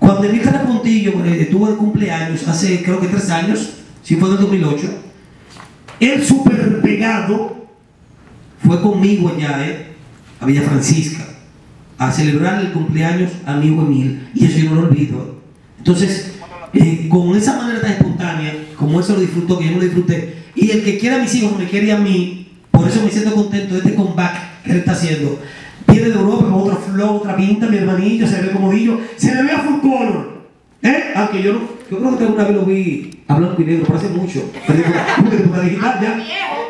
Cuando Emil Puntillo eh, tuvo de cumpleaños hace creo que tres años, si fue en 2008, el super pegado fue conmigo allá, eh, a Villa Francisca, a celebrar el cumpleaños a amigo Emil, y eso yo no lo olvido. Entonces, eh, con esa manera tan espontánea, como eso lo disfrutó, que yo no lo disfruté, y el que quiera a mis hijos me quiere a mí, por eso me siento contento de este comeback que él está haciendo. Viene de Europa con otro flow, otra pinta, mi hermanillo, se ve como dillo, se le ve a full color. ¿Eh? Aunque yo no, yo creo que alguna vez lo vi a blanco y negro, pero hace mucho. Digital ya.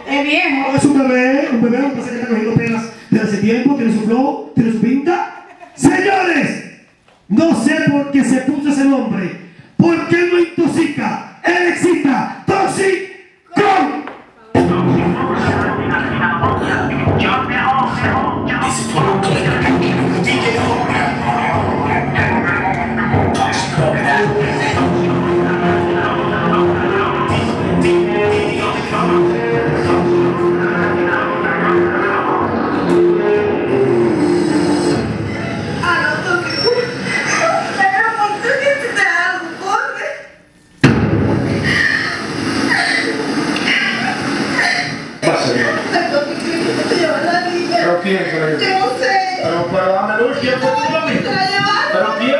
Es viejo. Es un bebé, un bebé, un que está cogiendo pelas desde hace tiempo, tiene su flow, tiene su pinta. Señores, no sé por qué se puso ese nombre, porque él no intoxica, ¿Pero quién?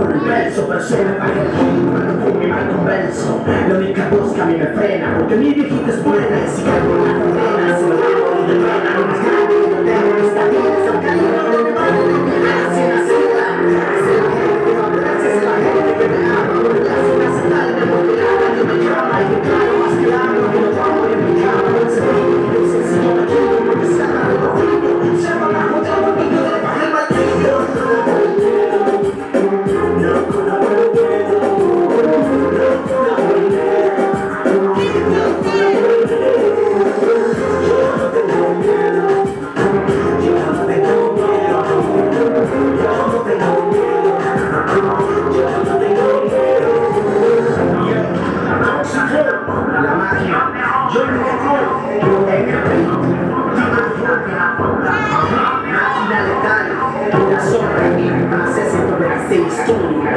Con el verso, persona para que el mundo me mal converso. La única voz que a mí me frena, porque mi viejita es buena y si caigo en la condena,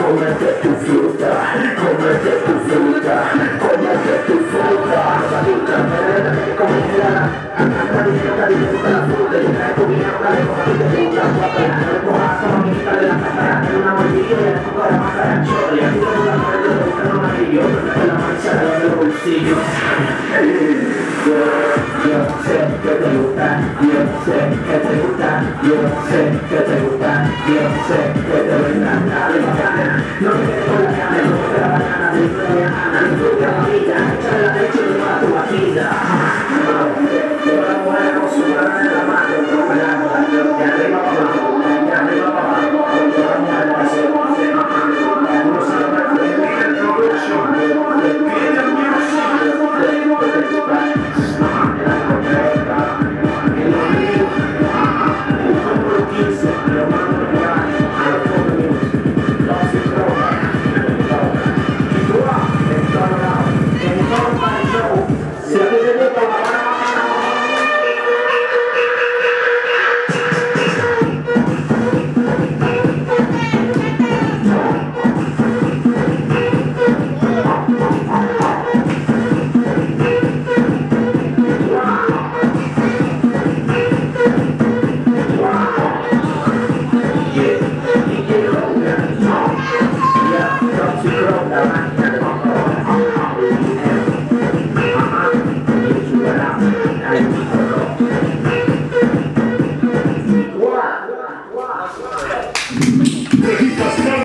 Come and get come and get. fruta, conoce tu fruta, fruta comida, calienta, disfruta la fruta y trae tu vida una vez como te gusta, guapa, recoja su de la cámara, en una bolsilla y la la mata la chorra, y así como la mujer de los canos amarillos, con la mancha de los bolsillos. Yo, sé que te gusta, yo sé que te gusta, yo sé que.